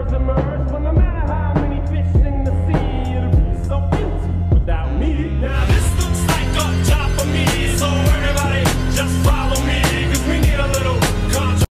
stars emerge.